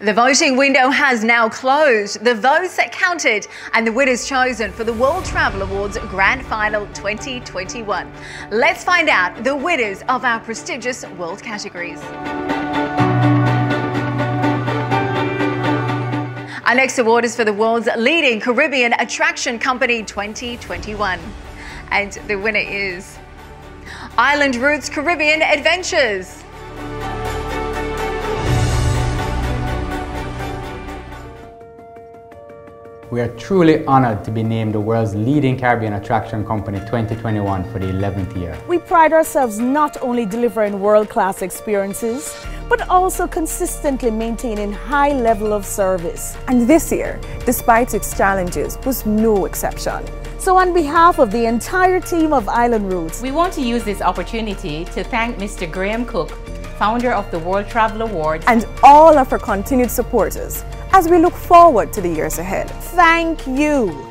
The voting window has now closed. The votes counted and the winners chosen for the World Travel Awards Grand Final 2021. Let's find out the winners of our prestigious world categories. Our next award is for the world's leading Caribbean attraction company 2021. And the winner is Island Routes Caribbean Adventures. We are truly honored to be named the world's leading Caribbean attraction company 2021 for the 11th year. We pride ourselves not only delivering world-class experiences, but also consistently maintaining high level of service. And this year, despite its challenges, was no exception. So on behalf of the entire team of Island Routes, we want to use this opportunity to thank Mr. Graham Cook, founder of the World Travel Awards, and all of our continued supporters as we look forward to the years ahead. Thank you.